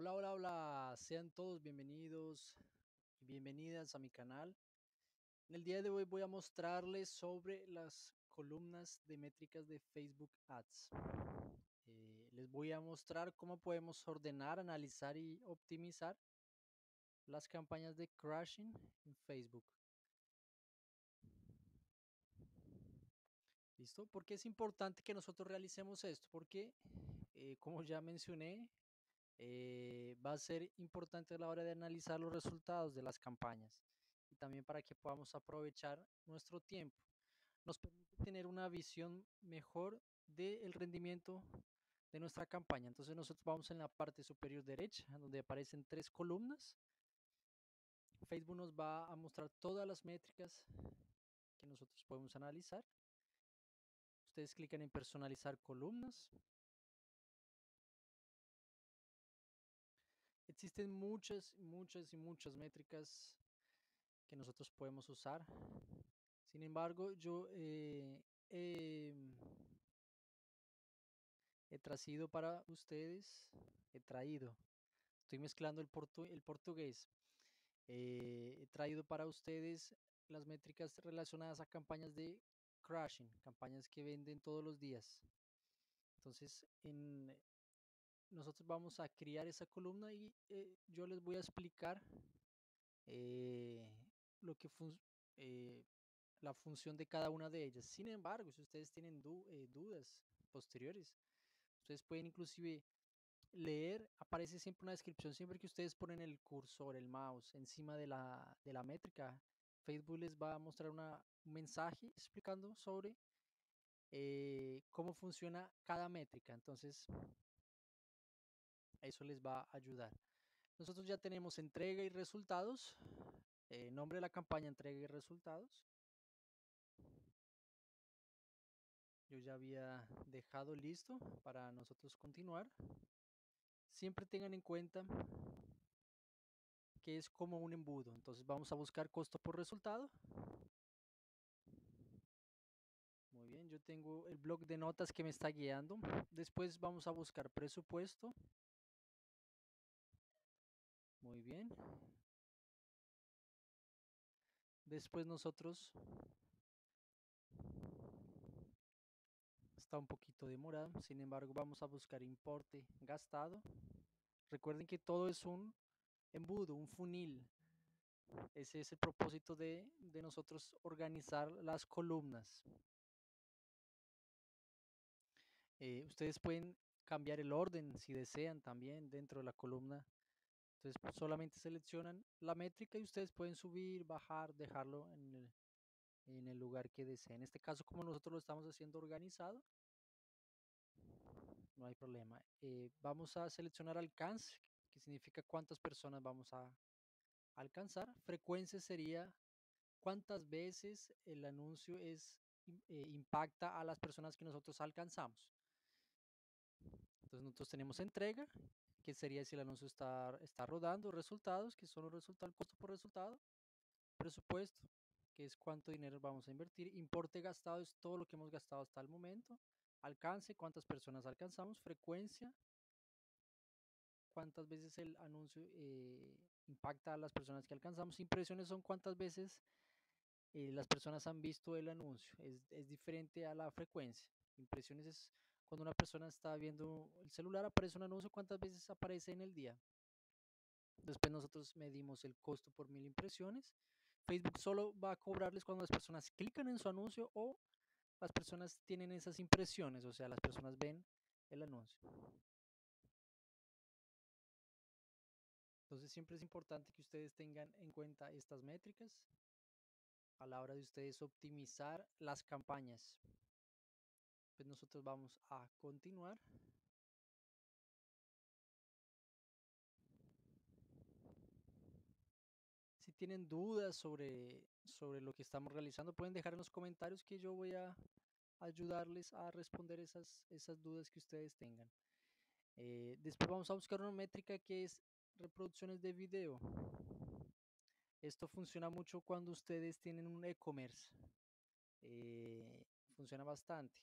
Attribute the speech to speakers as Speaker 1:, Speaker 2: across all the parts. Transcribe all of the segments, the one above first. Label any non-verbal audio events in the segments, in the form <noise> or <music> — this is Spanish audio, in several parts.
Speaker 1: Hola, hola, hola, sean todos bienvenidos y bienvenidas a mi canal. En el día de hoy voy a mostrarles sobre las columnas de métricas de Facebook Ads. Eh, les voy a mostrar cómo podemos ordenar, analizar y optimizar las campañas de crashing en Facebook. ¿Listo? Porque es importante que nosotros realicemos esto? Porque, eh, como ya mencioné, eh, va a ser importante a la hora de analizar los resultados de las campañas y también para que podamos aprovechar nuestro tiempo. Nos permite tener una visión mejor del rendimiento de nuestra campaña. Entonces nosotros vamos en la parte superior derecha, donde aparecen tres columnas. Facebook nos va a mostrar todas las métricas que nosotros podemos analizar. Ustedes clican en personalizar columnas Existen muchas, muchas y muchas métricas que nosotros podemos usar. Sin embargo, yo eh, he traído para ustedes, he traído, estoy mezclando el, el portugués, eh, he traído para ustedes las métricas relacionadas a campañas de crashing, campañas que venden todos los días. Entonces, en, nosotros vamos a crear esa columna y eh, yo les voy a explicar eh, lo que eh, la función de cada una de ellas. Sin embargo, si ustedes tienen dudas posteriores, ustedes pueden inclusive leer, aparece siempre una descripción, siempre que ustedes ponen el cursor, el mouse encima de la, de la métrica, Facebook les va a mostrar una, un mensaje explicando sobre cómo funciona cada métrica. Entonces, eso les va a ayudar. Nosotros ya tenemos entrega y resultados. Eh, nombre de la campaña, entrega y resultados. Yo ya había dejado listo para nosotros continuar. Siempre tengan en cuenta que es como un embudo. Entonces vamos a buscar costo por resultado. Muy bien, yo tengo el blog de notas que me está guiando. Después vamos a buscar presupuesto. Muy bien. Después nosotros está un poquito demorado, sin embargo vamos a buscar importe gastado. Recuerden que todo es un embudo, un funil. Ese es el propósito de, de nosotros organizar las columnas. Eh, ustedes pueden cambiar el orden si desean también dentro de la columna entonces solamente seleccionan la métrica y ustedes pueden subir, bajar, dejarlo en el, en el lugar que deseen. En este caso, como nosotros lo estamos haciendo organizado, no hay problema. Eh, vamos a seleccionar alcance, que significa cuántas personas vamos a alcanzar. Frecuencia sería cuántas veces el anuncio es, eh, impacta a las personas que nosotros alcanzamos. Entonces nosotros tenemos entrega que sería si el anuncio está, está rodando, resultados, que son los resultados, costo por resultado, presupuesto, que es cuánto dinero vamos a invertir, importe gastado es todo lo que hemos gastado hasta el momento, alcance, cuántas personas alcanzamos, frecuencia, cuántas veces el anuncio eh, impacta a las personas que alcanzamos, impresiones son cuántas veces eh, las personas han visto el anuncio, es, es diferente a la frecuencia, impresiones es cuando una persona está viendo el celular, aparece un anuncio, ¿cuántas veces aparece en el día? Después nosotros medimos el costo por mil impresiones. Facebook solo va a cobrarles cuando las personas clican en su anuncio o las personas tienen esas impresiones, o sea, las personas ven el anuncio. Entonces siempre es importante que ustedes tengan en cuenta estas métricas a la hora de ustedes optimizar las campañas pues nosotros vamos a continuar. Si tienen dudas sobre, sobre lo que estamos realizando, pueden dejar en los comentarios que yo voy a ayudarles a responder esas, esas dudas que ustedes tengan. Eh, después vamos a buscar una métrica que es reproducciones de video. Esto funciona mucho cuando ustedes tienen un e-commerce. Eh, funciona bastante.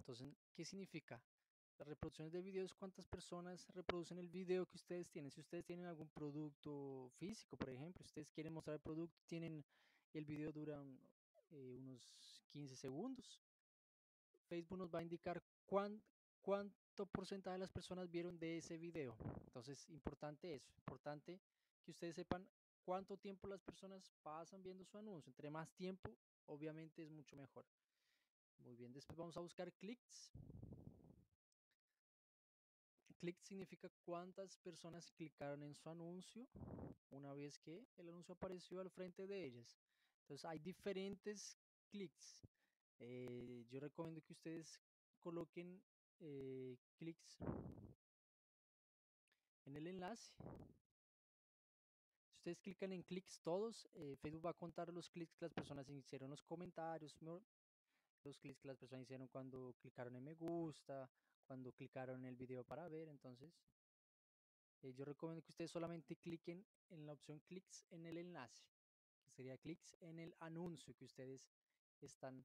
Speaker 1: Entonces, ¿qué significa? Las reproducciones de videos, cuántas personas reproducen el video que ustedes tienen. Si ustedes tienen algún producto físico, por ejemplo, ustedes quieren mostrar el producto, tienen el video dura eh, unos 15 segundos. Facebook nos va a indicar cuánto porcentaje de las personas vieron de ese video. Entonces, importante eso, importante que ustedes sepan cuánto tiempo las personas pasan viendo su anuncio. Entre más tiempo, obviamente es mucho mejor. Muy bien, después vamos a buscar clics. Clic significa cuántas personas clicaron en su anuncio una vez que el anuncio apareció al frente de ellas. Entonces hay diferentes clics. Eh, yo recomiendo que ustedes coloquen eh, clics en el enlace. Si ustedes clican en clics todos, eh, Facebook va a contar los clics que las personas hicieron los comentarios, los clics que las personas hicieron cuando clicaron en me gusta, cuando clicaron en el video para ver. Entonces, eh, yo recomiendo que ustedes solamente cliquen en la opción clics en el enlace, que sería clics en el anuncio que ustedes están,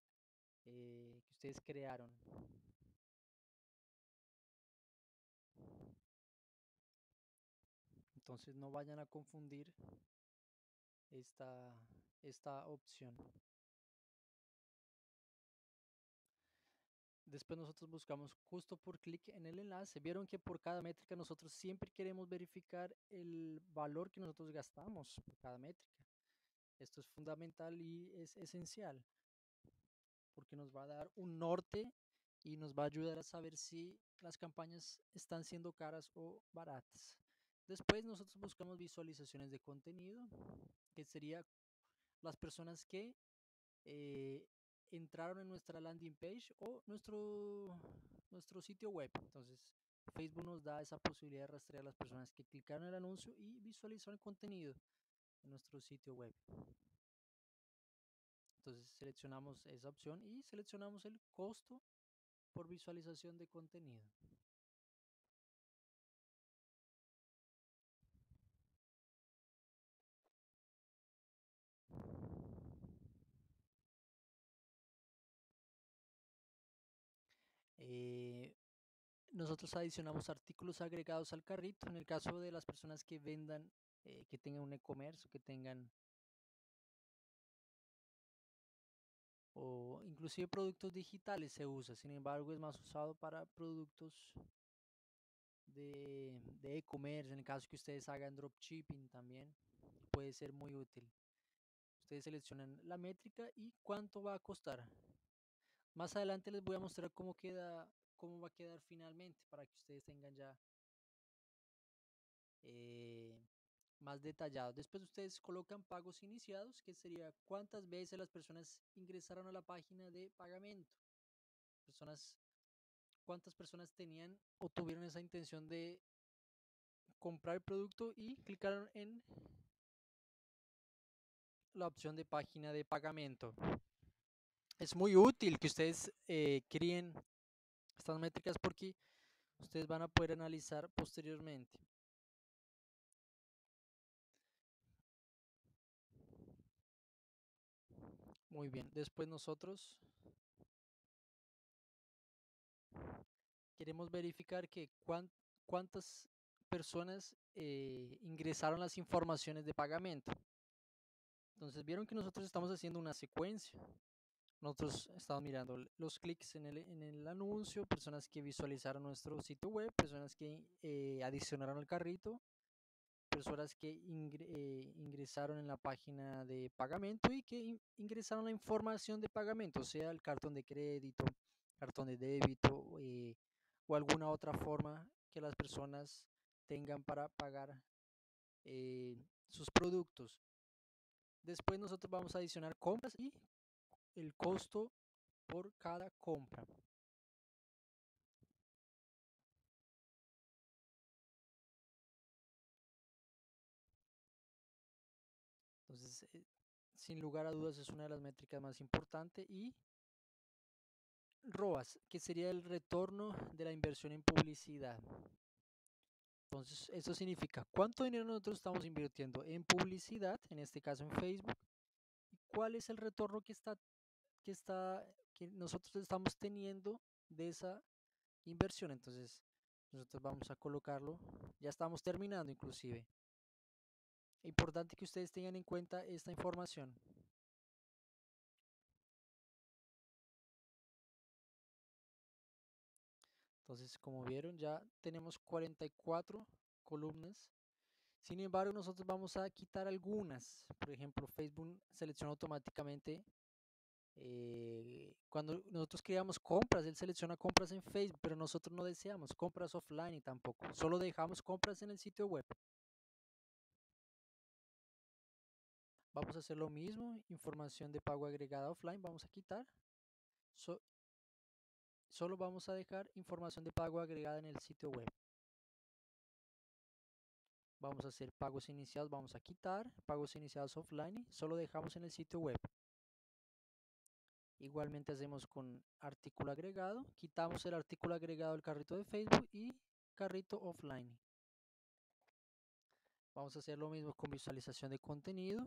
Speaker 1: eh, que ustedes crearon. Entonces no vayan a confundir esta, esta opción. Después nosotros buscamos justo por clic en el enlace. Vieron que por cada métrica nosotros siempre queremos verificar el valor que nosotros gastamos por cada métrica. Esto es fundamental y es esencial porque nos va a dar un norte y nos va a ayudar a saber si las campañas están siendo caras o baratas. Después nosotros buscamos visualizaciones de contenido, que sería las personas que eh, entraron en nuestra landing page o nuestro, nuestro sitio web. Entonces, Facebook nos da esa posibilidad de rastrear a las personas que clicaron el anuncio y visualizaron el contenido en nuestro sitio web. Entonces seleccionamos esa opción y seleccionamos el costo por visualización de contenido. Eh, nosotros adicionamos artículos agregados al carrito en el caso de las personas que vendan, eh, que tengan un e-commerce, que tengan o inclusive productos digitales se usa, sin embargo es más usado para productos de e-commerce, en el caso que ustedes hagan dropshipping también puede ser muy útil. Ustedes seleccionan la métrica y cuánto va a costar. Más adelante les voy a mostrar cómo queda, cómo va a quedar finalmente para que ustedes tengan ya eh, más detallado. Después ustedes colocan pagos iniciados, que sería cuántas veces las personas ingresaron a la página de pagamento. Personas, cuántas personas tenían o tuvieron esa intención de comprar el producto y clicaron en la opción de página de pagamento es muy útil que ustedes eh, críen estas métricas porque ustedes van a poder analizar posteriormente. Muy bien, después nosotros queremos verificar que cuántas personas eh, ingresaron las informaciones de pagamento. Entonces vieron que nosotros estamos haciendo una secuencia. Nosotros estamos mirando los clics en el, en el anuncio, personas que visualizaron nuestro sitio web, personas que eh, adicionaron al carrito, personas que eh, ingresaron en la página de pagamento y que ingresaron la información de pagamento, sea el cartón de crédito, cartón de débito eh, o alguna otra forma que las personas tengan para pagar sus productos. Después nosotros vamos a adicionar compras y el costo por cada compra. Entonces, eh, sin lugar a dudas es una de las métricas más importantes y ROAS, que sería el retorno de la inversión en publicidad. Entonces, eso significa cuánto dinero nosotros estamos invirtiendo en publicidad, en este caso en Facebook, y cuál es el retorno que está que, está, que nosotros estamos teniendo de esa inversión. Entonces, nosotros vamos a colocarlo. Ya estamos terminando inclusive. Importante que ustedes tengan en cuenta esta información. Entonces, como vieron, ya tenemos 44 columnas. Sin embargo, nosotros vamos a quitar algunas. Por ejemplo, Facebook selecciona automáticamente eh, cuando nosotros creamos compras, él selecciona compras en Facebook, pero nosotros no deseamos compras offline tampoco. Solo dejamos compras en el sitio web. Vamos a hacer lo mismo, información de pago agregada offline, vamos a quitar solo vamos a dejar información de pago agregada en el sitio web. Vamos a hacer pagos iniciados, vamos a quitar pagos iniciados offline, solo dejamos en el sitio web. Igualmente hacemos con artículo agregado, quitamos el artículo agregado al carrito de Facebook y carrito offline. Vamos a hacer lo mismo con visualización de contenido.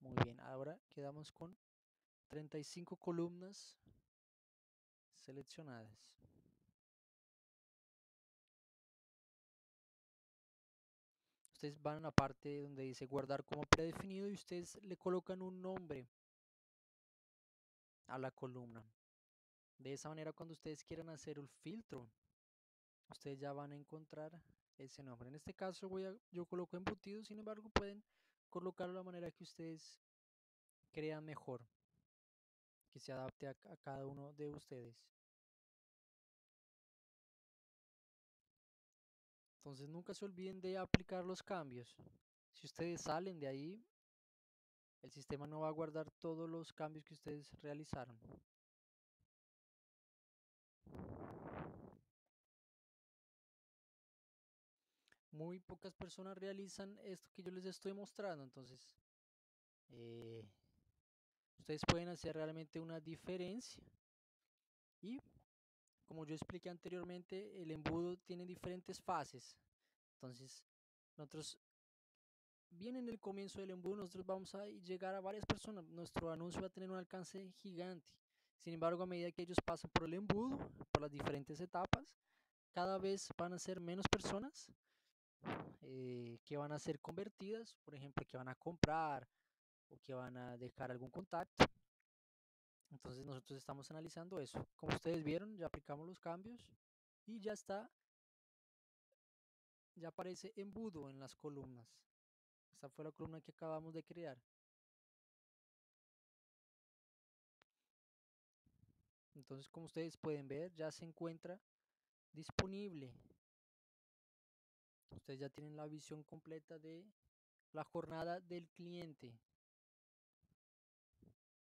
Speaker 1: Muy bien, ahora quedamos con 35 columnas seleccionadas. Ustedes van a la parte donde dice guardar como predefinido y ustedes le colocan un nombre a la columna. De esa manera cuando ustedes quieran hacer un filtro, ustedes ya van a encontrar ese nombre. En este caso voy a, yo coloco embutido, sin embargo pueden colocarlo de la manera que ustedes crean mejor, que se adapte a, cada uno de ustedes. Entonces nunca se olviden de aplicar los cambios. Si ustedes salen de ahí, el sistema no va a guardar todos los cambios que ustedes realizaron. Muy pocas personas realizan esto que yo les estoy mostrando, entonces eh, ustedes pueden hacer realmente una diferencia y como yo expliqué anteriormente el embudo tiene diferentes fases. Entonces nosotros bien en el comienzo del embudo nosotros vamos a llegar a varias personas. Nuestro anuncio va a tener un alcance gigante. Sin embargo a medida que ellos pasan por el embudo por las diferentes etapas cada vez van a ser menos personas eh, que van a ser convertidas por ejemplo que van a comprar o que van a dejar algún contacto. Entonces nosotros estamos analizando eso. Como ustedes vieron, ya aplicamos los cambios y ya está, ya aparece embudo en las columnas. Esta fue la columna que acabamos de crear. Entonces, como ustedes pueden ver, ya se encuentra disponible. Ustedes ya tienen la visión completa de la jornada del cliente.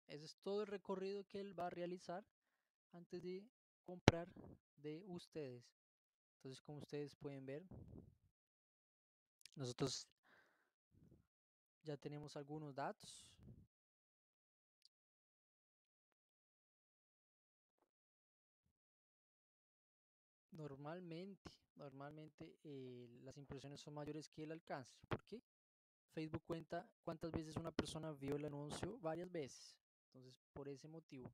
Speaker 1: Ese es todo el recorrido que él va a realizar antes de comprar de ustedes. Entonces, como ustedes pueden ver, nosotros ya tenemos algunos datos. Normalmente, normalmente eh, las impresiones son mayores que el alcance. ¿Por qué? Facebook cuenta cuántas veces una persona vio el anuncio varias veces. Entonces, por ese motivo,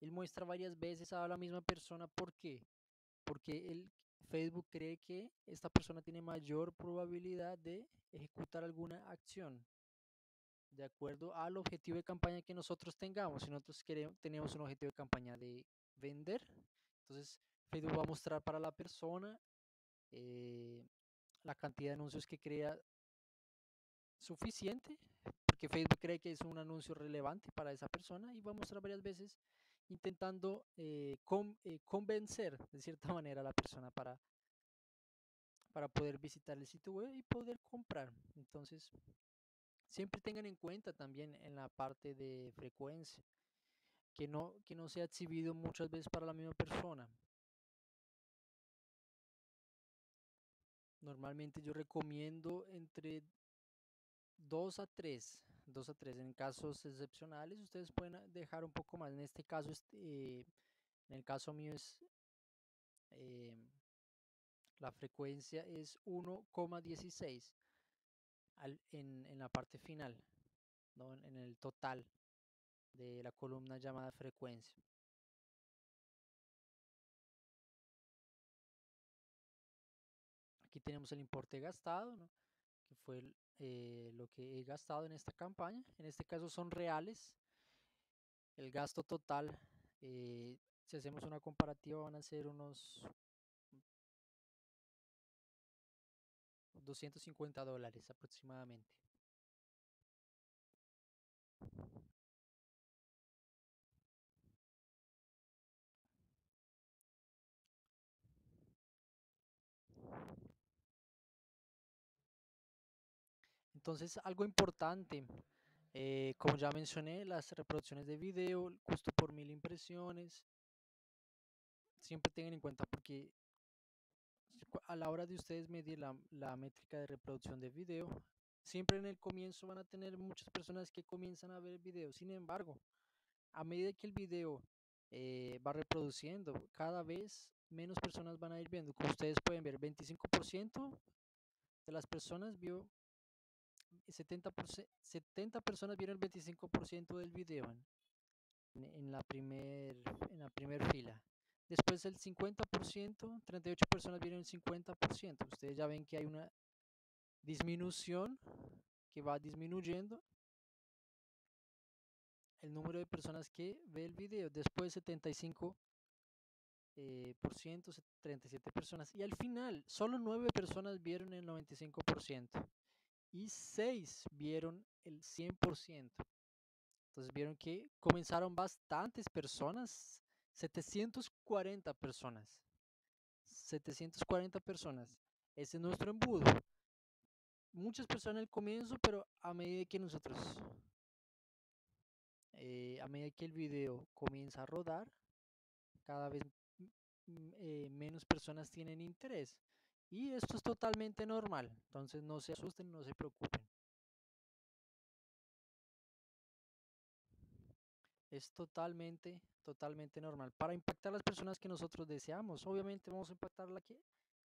Speaker 1: él muestra varias veces a la misma persona. ¿Por qué? Porque el Facebook cree que esta persona tiene mayor probabilidad de ejecutar alguna acción de acuerdo al objetivo de campaña que nosotros tengamos. Si nosotros queremos, tenemos un objetivo de campaña de vender, entonces Facebook va a mostrar para la persona eh, la cantidad de anuncios que crea suficiente porque Facebook cree que es un anuncio relevante para esa persona y va a mostrar varias veces intentando eh, eh, convencer de cierta <laughs> manera a la persona para, para poder visitar el sitio web y poder comprar. Entonces, siempre tengan en cuenta también en la parte de frecuencia que no, que no sea exhibido muchas veces para la misma persona. Normalmente yo recomiendo entre 2 a 3, 2 a 3 en casos excepcionales ustedes pueden dejar un poco más en este caso este, en el caso mío es em, la frecuencia es 1,16 en, en la parte final ¿no? en el total de la columna llamada frecuencia. Aquí tenemos el importe gastado, que fue eh, lo que he gastado en esta campaña. En este caso son reales. El gasto total, eh, si hacemos una comparativa, van a ser unos 250 dólares aproximadamente. Entonces, algo importante, eh, como ya mencioné, las reproducciones de video, el costo por mil impresiones, siempre tengan en cuenta porque a la hora de ustedes medir la, la métrica de reproducción de video, siempre en el comienzo van a tener muchas personas que comienzan a ver el video. Sin embargo, a medida que el video eh, va reproduciendo, cada vez menos personas van a ir viendo. Como ustedes pueden ver, 25% de las personas vio 70%, 70 personas vieron el 25% del video en, la primer, en la primera fila. Después el 50%, 38 personas vieron el 50%. Ustedes ya ven que hay una disminución que va disminuyendo el número de personas que ve el video. Después 75 eh, por ciento, 37 personas. Y al final, solo 9 personas vieron el 95% y 6 vieron el 100%. Entonces vieron que comenzaron bastantes personas, 740 personas. 740 personas. Ese es nuestro embudo. Muchas personas al comienzo, pero a medida que nosotros, eh, a medida que el video comienza a rodar, cada vez eh, menos personas tienen interés. Y esto es totalmente normal, entonces no se asusten, no se preocupen. Es totalmente, totalmente normal. Para impactar a las personas que nosotros deseamos, obviamente vamos a impactar a,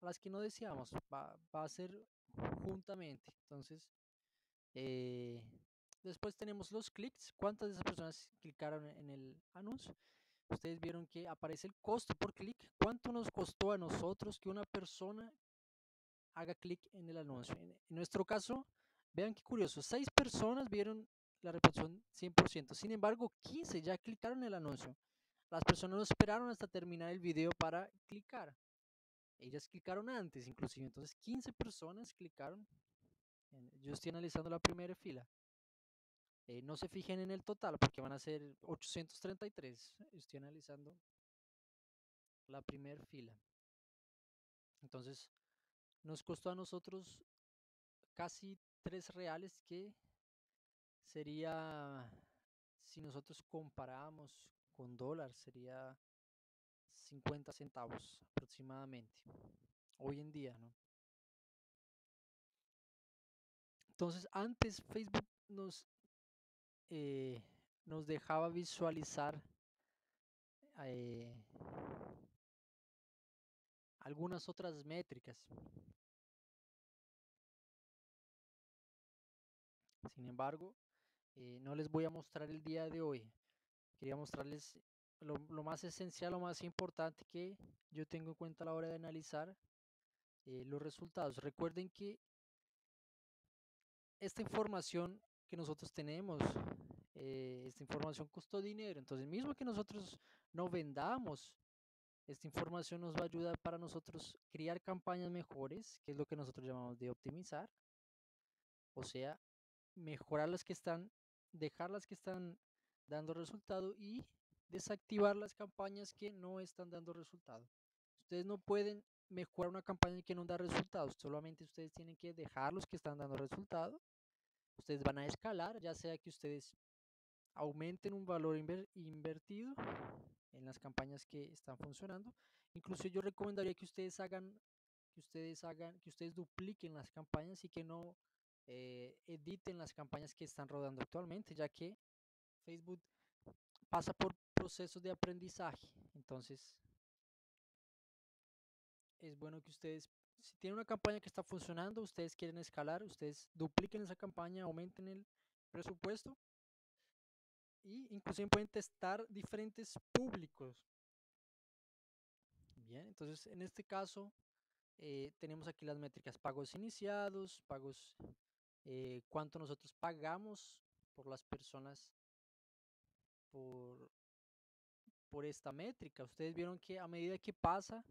Speaker 1: las que no deseamos. Va, a ser juntamente. Entonces, eh, después tenemos los clics. ¿Cuántas de esas personas clicaron en el anuncio? Ustedes vieron que aparece el costo por clic. ¿Cuánto nos costó a nosotros que una persona haga clic en el anuncio. En, nuestro caso, vean qué curioso, seis personas vieron la reproducción 100%, sin embargo 15 ya clicaron en el anuncio. Las personas no esperaron hasta terminar el video para clicar. Ellas clicaron antes inclusive, entonces 15 personas clicaron. Yo estoy analizando la primera fila. Eh, no se fijen en el total porque van a ser 833. Estoy analizando la primera fila. Entonces, nos costó a nosotros casi tres reales que sería, si nosotros comparamos con dólar, sería 50 centavos aproximadamente, hoy en día, ¿no? Entonces, antes Facebook nos, eh, nos dejaba visualizar eh, algunas otras métricas. Sin embargo, eh, no les voy a mostrar el día de hoy. Quería mostrarles lo, más esencial, lo más importante que yo tengo en cuenta a la hora de analizar los resultados. Recuerden que esta información que nosotros tenemos, eh, esta información costó dinero. Entonces, mismo que nosotros no vendamos esta información nos va a ayudar para nosotros crear campañas mejores, que es lo que nosotros llamamos de optimizar. O sea, mejorar las que están, dejar las que están dando resultado y desactivar las campañas que no están dando resultado. Ustedes no pueden mejorar una campaña que no da resultados, solamente ustedes tienen que dejar los que están dando resultado. Ustedes van a escalar, ya sea que ustedes aumenten un valor invertido en las campañas que están funcionando. Incluso yo recomendaría que ustedes hagan, que ustedes hagan, que ustedes dupliquen las campañas y que no eh, editen las campañas que están rodando actualmente, ya que Facebook pasa por procesos de aprendizaje. Entonces, es bueno que ustedes, si tienen una campaña que está funcionando, ustedes quieren escalar, ustedes dupliquen esa campaña, aumenten el presupuesto y inclusive pueden testar diferentes públicos. Bien, entonces en este caso eh, tenemos aquí las métricas pagos iniciados, pagos, eh, cuánto nosotros pagamos por las personas por, por esta métrica. Ustedes vieron que a medida que pasa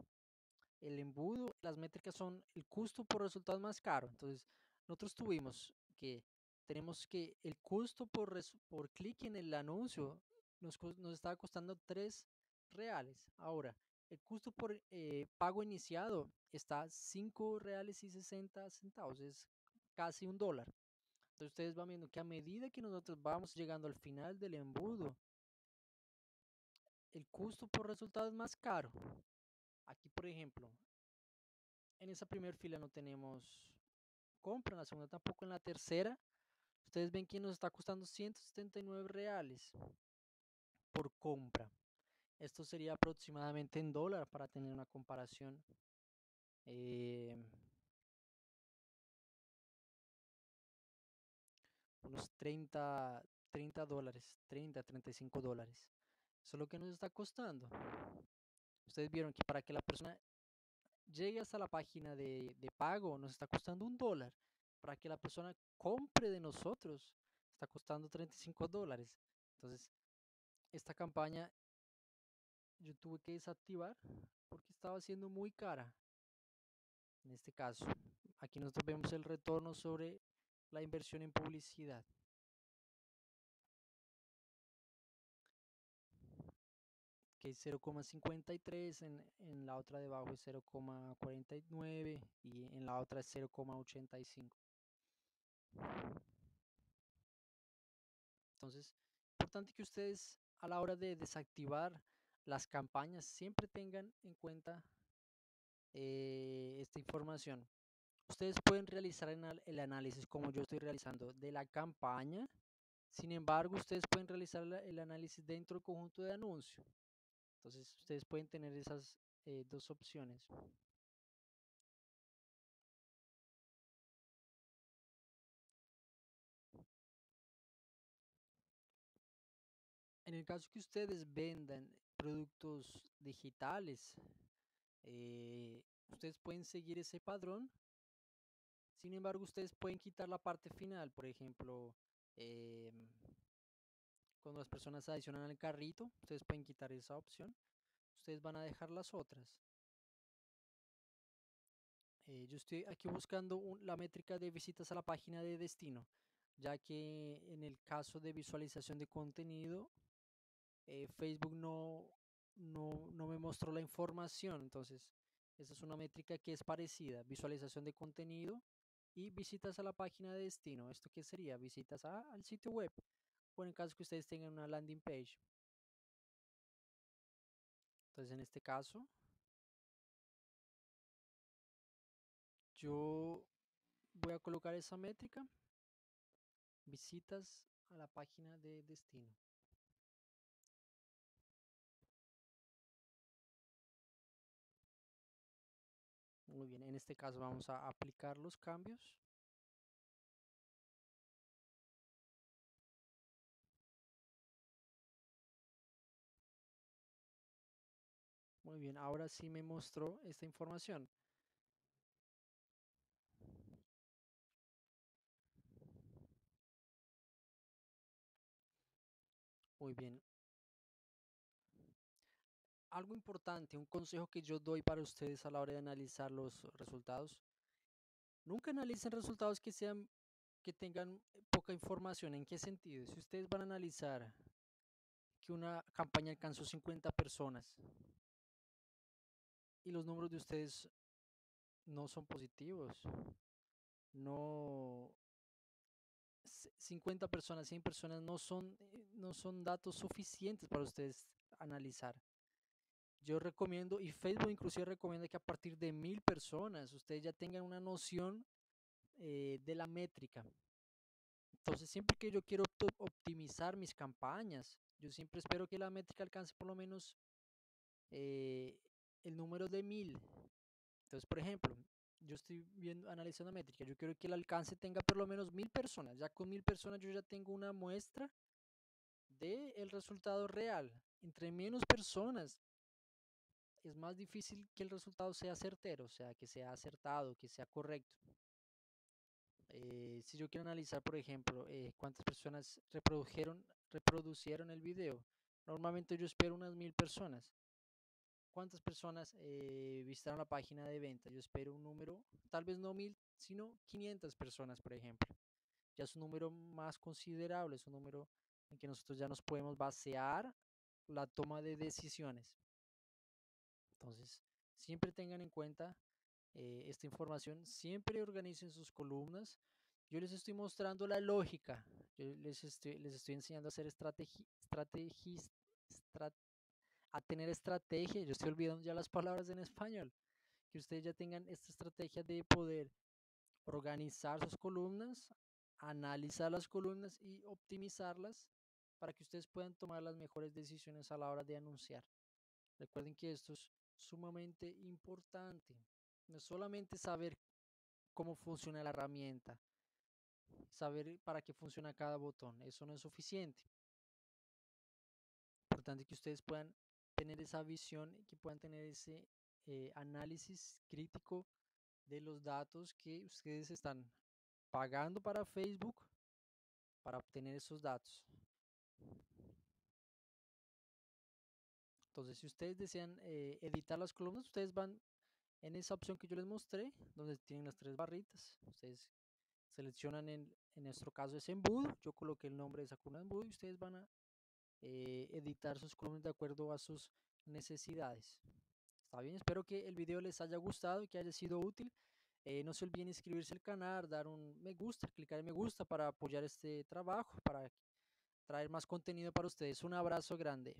Speaker 1: el embudo, las métricas son el costo por resultado más caro. Entonces, nosotros tuvimos que tenemos que el costo por, por clic en el anuncio nos, nos estaba costando 3 reales. Ahora, el costo por eh, pago iniciado está 5 reales y 60 centavos, es casi un dólar. Entonces ustedes van viendo que a medida que nosotros vamos llegando al final del embudo, el costo por resultado es más caro. Aquí, por ejemplo, en esa primera fila no tenemos compra, en la segunda tampoco, en la tercera, ustedes ven que nos está costando 179 reales por compra. Esto sería aproximadamente en dólar para tener una comparación. Eh, unos 30, 30 dólares, 30, 35 dólares. Eso es lo que nos está costando. Ustedes vieron que para que la persona llegue hasta la página de, de pago nos está costando un dólar. Para que la persona compre de nosotros está costando 35 dólares. Entonces, esta campaña yo tuve que desactivar porque estaba siendo muy cara. En este caso, aquí nosotros vemos el retorno sobre la inversión en publicidad. Que es 0,53, en, en la otra debajo es 0,49 y en la otra es 0,85. Entonces, importante que ustedes a la hora de desactivar las campañas siempre tengan en cuenta eh, esta información. Ustedes pueden realizar el análisis como yo estoy realizando de la campaña. Sin embargo, ustedes pueden realizar el análisis dentro del conjunto de anuncio. Entonces, ustedes pueden tener esas eh, dos opciones. En el caso que ustedes vendan productos digitales, eh, ustedes pueden seguir ese padrón. Sin embargo, ustedes pueden quitar la parte final, por ejemplo, em, cuando las personas adicionan al carrito, ustedes pueden quitar esa opción. Ustedes van a dejar las otras. Eh, yo estoy aquí buscando la métrica de visitas a la página de destino, ya que en el caso de visualización de contenido, eh, Facebook no, no, no, me mostró la información. Entonces, esa es una métrica que es parecida. Visualización de contenido y visitas a la página de destino. ¿Esto qué sería? Visitas al sitio web. O en caso que ustedes tengan una landing page. Entonces, en este caso, yo voy a colocar esa métrica. Visitas a la página de destino. Muy bien, en este caso vamos a aplicar los cambios. Muy bien, ahora sí me mostró esta información. Muy bien. Algo importante, un consejo que yo doy para ustedes a la hora de analizar los resultados. Nunca analicen resultados que sean que tengan poca información. ¿En qué sentido? Si ustedes van a analizar que una campaña alcanzó 50 personas y los números de ustedes no son positivos, no 50 personas, 100 personas no son, eh, no son datos suficientes para ustedes analizar. Yo recomiendo, y Facebook inclusive recomienda que a partir de mil personas ustedes ya tengan una noción eh, de la métrica. Entonces, siempre que yo quiero optimizar mis campañas, yo siempre espero que la métrica alcance por lo menos eh, el número de mil. Entonces, por ejemplo, yo estoy viendo, analizando métrica, yo quiero que el alcance tenga por lo menos mil personas. Ya con mil personas yo ya tengo una muestra dé el resultado real. Entre menos personas, es más difícil que el resultado sea certero, o sea, que sea acertado, que sea correcto. Eh, si yo quiero analizar, por ejemplo, eh, cuántas personas reprodujeron, reproducieron el video, normalmente yo espero unas mil personas. ¿Cuántas personas eh, visitaron la página de venta? Yo espero un número, tal vez no mil, sino 500 personas, por ejemplo. Ya es un número más considerable, es un número en que nosotros ya nos podemos basear la toma de decisiones. Entonces, siempre tengan en cuenta eh, esta información, siempre organicen sus columnas. Yo les estoy mostrando la lógica, yo les estoy, les estoy enseñando a hacer estrategias, a tener estrategia. Yo estoy olvidando ya las palabras en español. Que ustedes ya tengan esta estrategia de poder organizar sus columnas, analizar las columnas y optimizarlas para que ustedes puedan tomar las mejores decisiones a la hora de anunciar. Recuerden que esto es sumamente importante. No solamente saber cómo funciona la herramienta, saber para qué funciona cada botón. Eso no es suficiente. Importante que ustedes puedan tener esa visión y que puedan tener ese eh, análisis crítico de los datos que ustedes están pagando para Facebook para obtener esos datos. Entonces, si ustedes desean eh, editar las columnas, ustedes van en esa opción que yo les mostré, donde tienen las tres barritas. Ustedes seleccionan, en, en nuestro caso es embudo, yo coloqué el nombre de esa columna embudo y ustedes van a eh, editar sus columnas de acuerdo a sus necesidades. Está bien, espero que el video les haya gustado y que haya sido útil. Eh, no se olviden inscribirse al canal, dar un me gusta, clicar en me gusta para apoyar este trabajo, para traer más contenido para ustedes. Un abrazo grande.